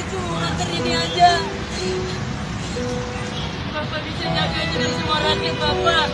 itu cuma nganterin aja. Bapak bisa jaga aja dari semua rakyat, Bapak.